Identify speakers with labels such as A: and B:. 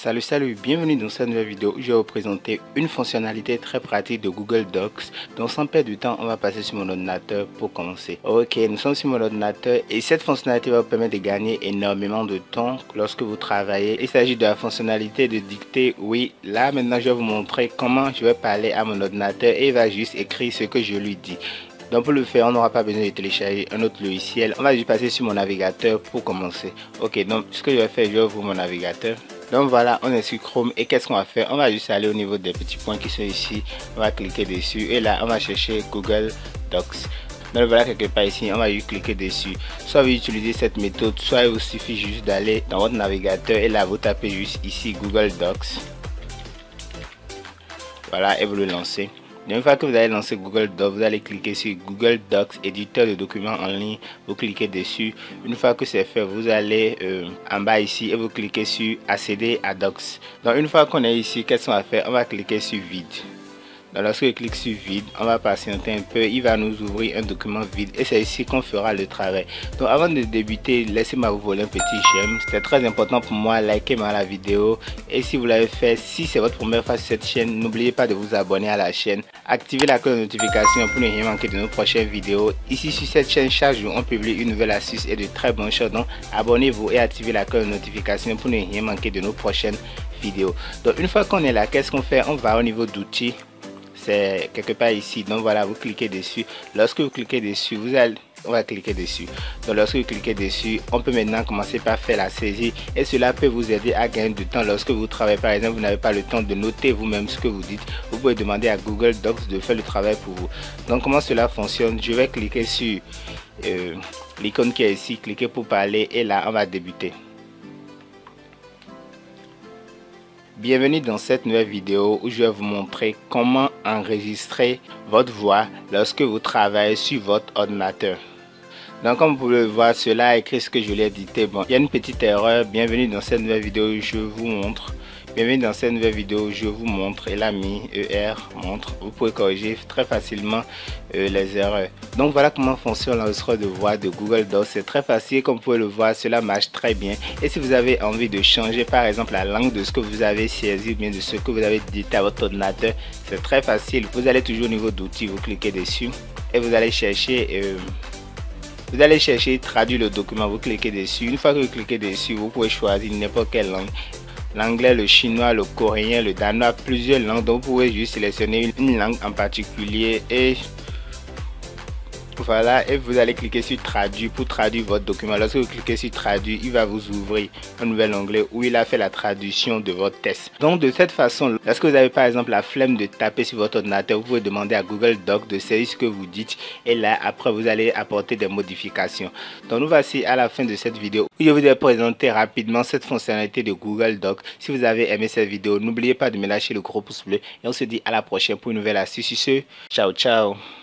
A: Salut salut, bienvenue dans cette nouvelle vidéo où je vais vous présenter une fonctionnalité très pratique de Google Docs. Donc sans perdre du temps, on va passer sur mon ordinateur pour commencer. Ok, nous sommes sur mon ordinateur et cette fonctionnalité va vous permettre de gagner énormément de temps lorsque vous travaillez. Il s'agit de la fonctionnalité de dicter. Oui, là maintenant je vais vous montrer comment je vais parler à mon ordinateur et il va juste écrire ce que je lui dis. Donc pour le faire, on n'aura pas besoin de télécharger un autre logiciel. On va juste passer sur mon navigateur pour commencer. Ok, donc ce que je vais faire, je vais ouvrir mon navigateur. Donc voilà, on est sur Chrome et qu'est-ce qu'on va faire? On va juste aller au niveau des petits points qui sont ici. On va cliquer dessus et là, on va chercher Google Docs. Donc voilà quelque part ici, on va juste cliquer dessus. Soit vous utilisez cette méthode, soit il vous suffit juste d'aller dans votre navigateur et là vous tapez juste ici Google Docs. Voilà et vous le lancez. Une fois que vous allez lancer Google Docs, vous allez cliquer sur Google Docs, éditeur de documents en ligne. Vous cliquez dessus. Une fois que c'est fait, vous allez euh, en bas ici et vous cliquez sur accéder à Docs. Donc une fois qu'on est ici, qu'est-ce qu'on va faire? On va cliquer sur vide. Lorsque je clique sur vide, on va patienter un peu, il va nous ouvrir un document vide et c'est ici qu'on fera le travail. Donc avant de débuter, laissez-moi vous voler un petit j'aime. C'est très important pour moi, likez-moi la vidéo et si vous l'avez fait, si c'est votre première fois sur cette chaîne, n'oubliez pas de vous abonner à la chaîne. Activez la cloche de notification pour ne rien manquer de nos prochaines vidéos. Ici sur cette chaîne, chaque jour on publie une nouvelle astuce et de très bonnes choses. Donc abonnez-vous et activez la cloche de notification pour ne rien manquer de nos prochaines vidéos. Donc une fois qu'on est là, qu'est-ce qu'on fait? On va au niveau d'outils c'est quelque part ici. Donc voilà vous cliquez dessus. Lorsque vous cliquez dessus vous allez on va cliquer dessus. Donc lorsque vous cliquez dessus on peut maintenant commencer par faire la saisie et cela peut vous aider à gagner du temps. Lorsque vous travaillez par exemple vous n'avez pas le temps de noter vous-même ce que vous dites vous pouvez demander à Google Docs de faire le travail pour vous. Donc comment cela fonctionne? Je vais cliquer sur euh, l'icône qui est ici cliquer pour parler et là on va débuter Bienvenue dans cette nouvelle vidéo où je vais vous montrer comment enregistrer votre voix lorsque vous travaillez sur votre ordinateur. Donc comme vous pouvez le voir, cela écrit ce que je l'ai édité. Bon, il y a une petite erreur. Bienvenue dans cette nouvelle vidéo où je vous montre Bienvenue dans cette nouvelle vidéo, je vous montre, et l'ami ER montre, vous pouvez corriger très facilement euh, les erreurs. Donc voilà comment fonctionne l'enregistrement de voix de Google Docs, c'est très facile comme vous pouvez le voir, cela marche très bien. Et si vous avez envie de changer par exemple la langue de ce que vous avez saisi ou bien de ce que vous avez dit à votre ordinateur, c'est très facile. Vous allez toujours au niveau d'outils, vous cliquez dessus et vous allez chercher... Euh, vous allez chercher traduire le document, vous cliquez dessus. Une fois que vous cliquez dessus, vous pouvez choisir n'importe quelle langue l'anglais, le chinois, le coréen, le danois, plusieurs langues. Donc vous pouvez juste sélectionner une langue en particulier et voilà, et vous allez cliquer sur traduire pour traduire votre document. Lorsque vous cliquez sur traduire, il va vous ouvrir un nouvel onglet où il a fait la traduction de votre test. Donc de cette façon, lorsque vous avez par exemple la flemme de taper sur votre ordinateur, vous pouvez demander à Google Doc de saisir ce que vous dites et là après vous allez apporter des modifications. Donc nous voici à la fin de cette vidéo où je vous ai présenté rapidement cette fonctionnalité de Google Doc. Si vous avez aimé cette vidéo, n'oubliez pas de me lâcher le gros pouce bleu et on se dit à la prochaine pour une nouvelle astuce. Ciao ciao